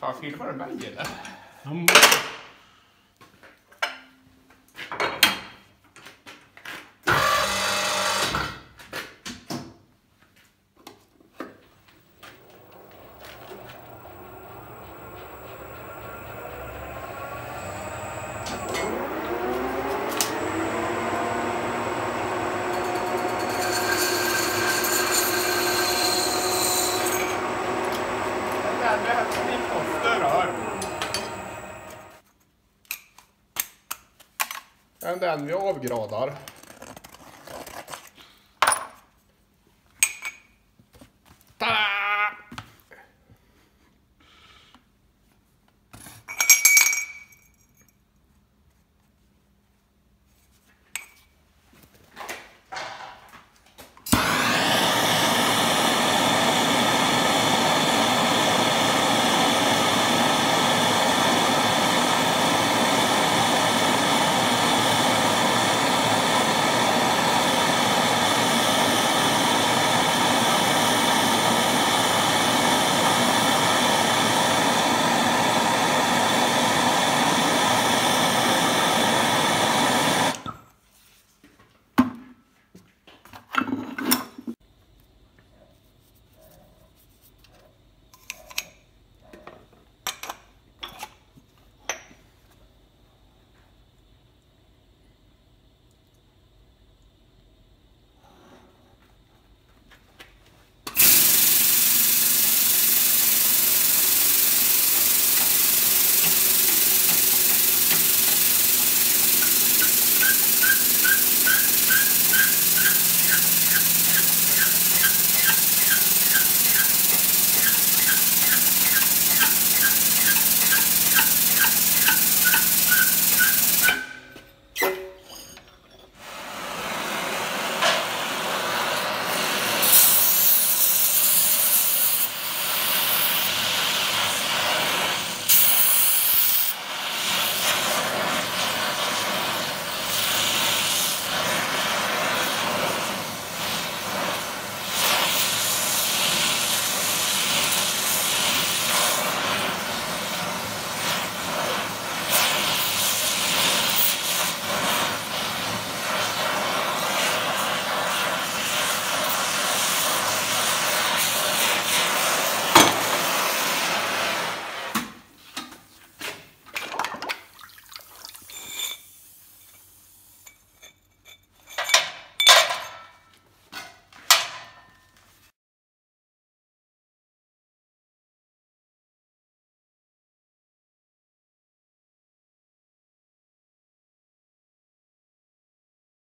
Fan, filmar du mig eller? Mm. Det den vi avgradar.